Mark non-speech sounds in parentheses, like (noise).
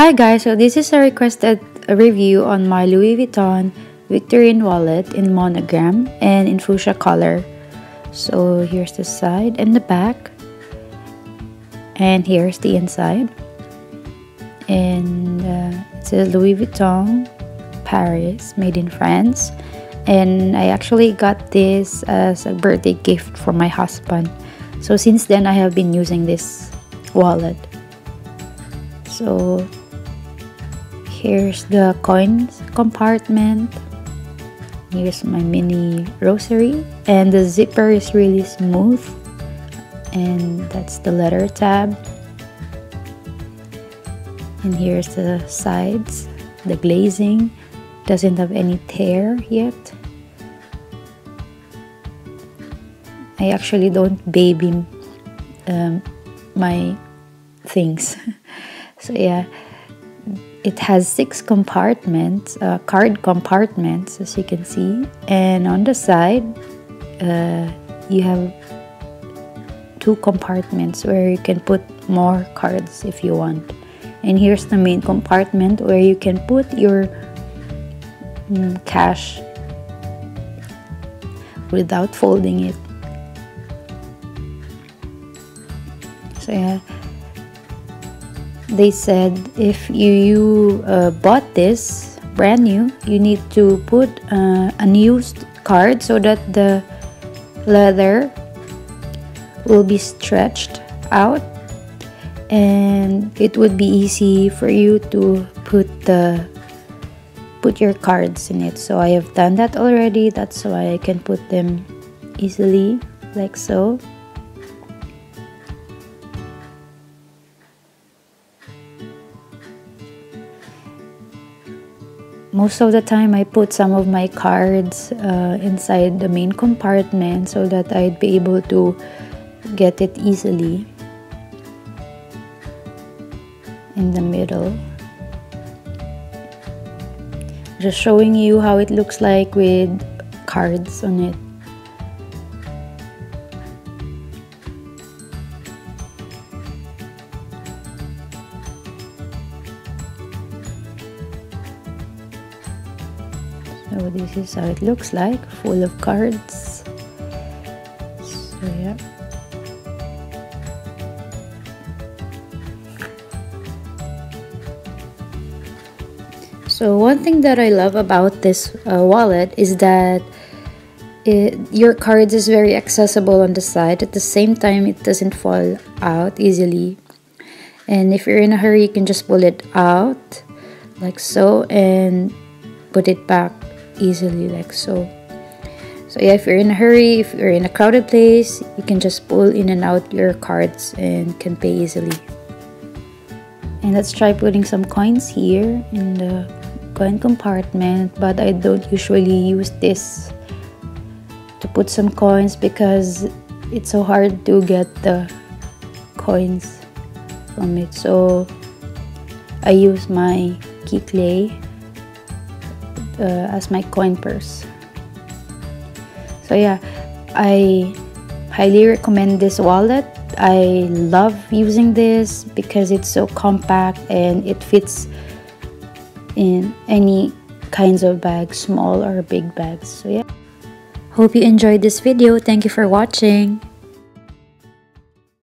Hi guys, so this is a requested review on my Louis Vuitton Victorine wallet in monogram and in fuchsia color. So here's the side and the back. And here's the inside. And uh, it's a Louis Vuitton Paris, made in France. And I actually got this as a birthday gift for my husband. So since then, I have been using this wallet. So here's the coins compartment. Here's my mini rosary. And the zipper is really smooth. And that's the letter tab. And here's the sides the glazing. Doesn't have any tear yet. I actually don't baby um, my things. (laughs) So yeah it has six compartments, uh, card compartments, as you can see. And on the side, uh, you have two compartments where you can put more cards if you want. And here's the main compartment where you can put your mm, cash without folding it. So yeah they said if you, you uh, bought this brand new you need to put uh, unused card so that the leather will be stretched out and it would be easy for you to put the put your cards in it. So I have done that already. That's why I can put them easily like so most of the time I put some of my cards uh, inside the main compartment so that I'd be able to get it easily in the middle. Just showing you how it looks like with cards on it so this is how it looks like full of cards. So yeah. So one thing that I love about this uh, wallet is that it, your cards is very accessible on the side. At the same time it doesn't fall out easily. And if you're in a hurry you can just pull it out like so and put it back easily like so so yeah if you're in a hurry if you're in a crowded place you can just pull in and out your cards and can pay easily. And let's try putting some coins here in the coin compartment but I don't usually use this to put some coins because it's so hard to get the coins from it. So I use my key clay Uh, as my coin purse. So yeah I highly recommend this wallet. I love using this because it's so compact and it fits in any kinds of bags small or big bags. So yeah. Hope you enjoyed this video. Thank you for watching